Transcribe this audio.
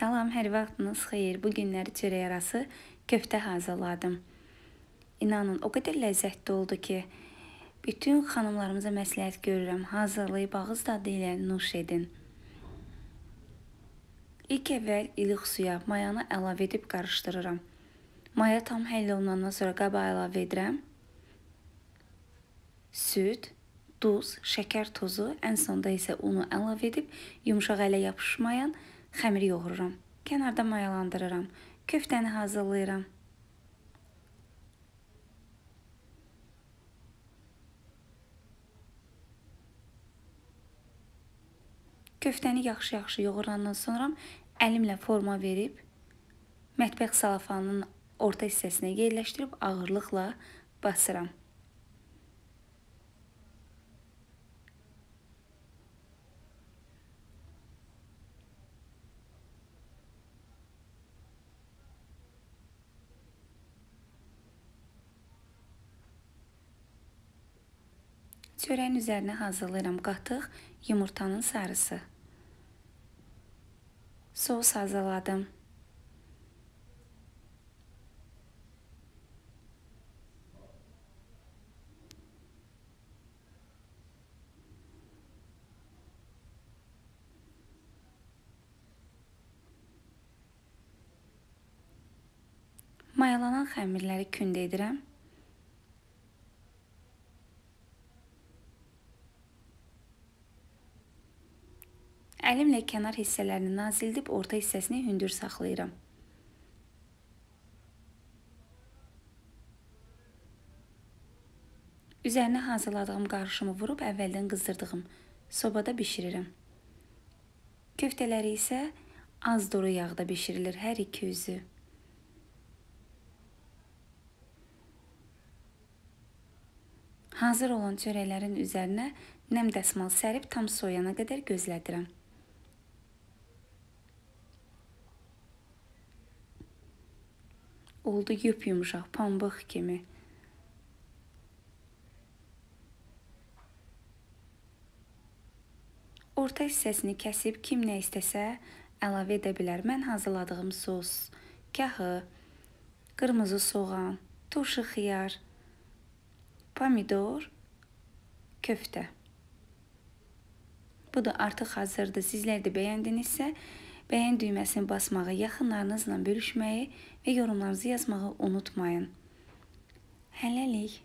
Salam, hər vaxtınız xeyir. Bu günləri çörək arası köftə hazırladım. İnanın, o qədər ləzzətli oldu ki, bütün xanımlarımıza məsləhət görürəm. Hazırlayıb ağız dadı ilə nuş edin. İlk əvvəl ilıq suya mayanı əlavə edib qarışdırıram. Maya tam həll olunandan sonra qaba əlavə edirəm. Süd, duz, şəkər tozu, ən sonda isə unu əlavə edib yumşaq ələ yapışmayan xəmiri yoğururam. Kənarda mayalandırıram. Köftəni hazırlayıram. Köftəni yaxşı-yaxşı yoğurandan sonra əlimlə forma verib mətbəx salafanının orta hissəsinə yerləşdirib ağırlıqla basıram. Çörəyin üzərinə hazırlayıram qatıq yumurtanın sarısı. Sos hazırladım. Mayalanan xəmirləri kündə edirəm. Əlimlə kənar hissələrini nazildib orta hissəsini hündür saxlayıram. Üzərinə hazırladığım qarışımı vurub əvvəldən qızdırdığım sobada bişirirəm. Köftələri isə az duru yağda bişirilir hər iki üzü. Hazır olan çörəklərin üzərinə nəm dəsmal sərib tam soyana qədər gözlədirəm. Oldu yumuşaq, pambıq kimi. Orta hissəsini kəsib kim nə istəsə əlavə edə bilər. Mən hazırladığım sos, kahı, qırmızı soğan, turşu xiyar, pomidor, köftə. Bu da artıq hazırdır. Sizlər də bəyəndinizsə, Bəyən düyməsini basmağı, yaxınlarınızla bölüşməyi və yorumlarınızı yazmağı unutmayın. Hələlik.